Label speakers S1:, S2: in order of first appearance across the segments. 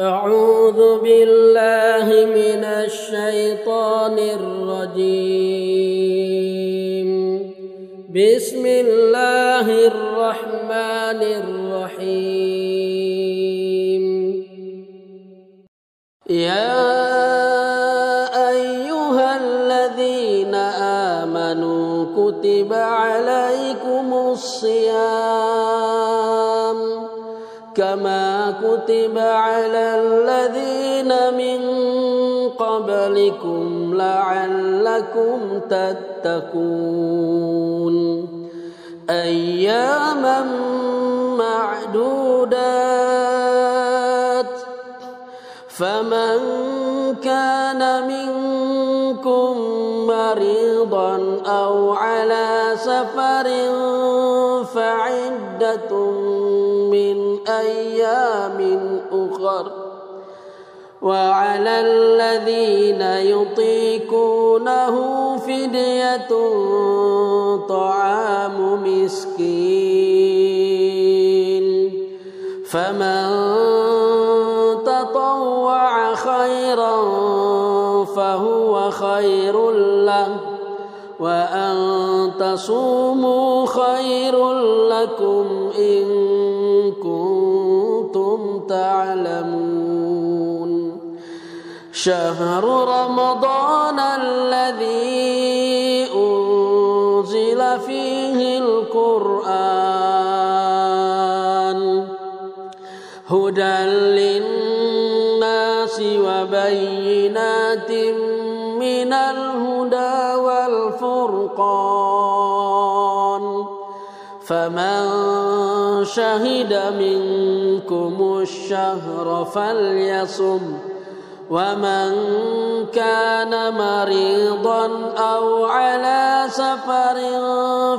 S1: أعوذ بالله من الشيطان الرجيم. بسم الله الرحمن الرحيم. يا أيها الذين آمنوا كتب عليكم الصيام. كما كتب على الذين من قبلكم لعلكم تتقون أياما معدودات فمن كان منكم مريضا أو على سفر فعدة من أيام أخر. وعلى الذين يطيقونه فدية طعام مسكين. فمن تطوع خيرا فهو خير له وأن تصوموا خير لكم إن كنتم تعلمون. شهر رمضان الذي أنزل فيه القرآن. هدى للناس وبينات من الهدى والفرقان. فمن شهد منكم الشهر فليصم ومن كان مريضا أو على سفر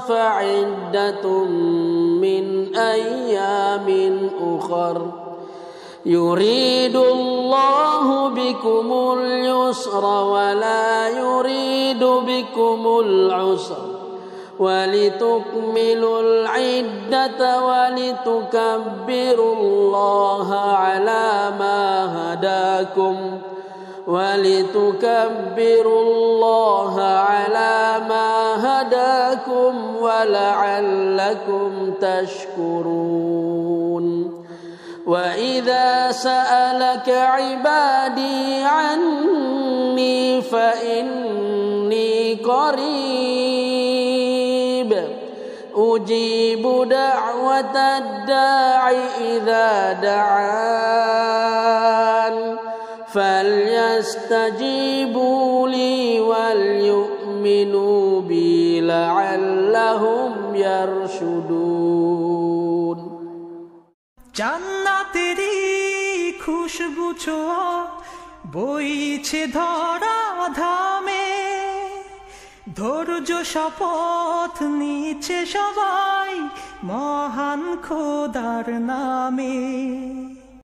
S1: فعدة من أيام أخر. يريد الله بكم اليسر ولا يريد بكم العسر. ولتكملوا العدة ولتكبروا الله على ما هداكم ولتكبروا الله على ما هداكم ولعلكم تشكرون. وإذا سألك عبادي عني فإني قريب أجيب دعوة الداع إذا دعان فليستجيبوا لي وليؤمنوا بي لعلهم يرشدون
S2: জান্নাতেরই খুশবু ছোঁয়া বইছে ধরা ধামে ধৈর্য শপথ নিচ্ছে সবাই মহান খোদার নামে।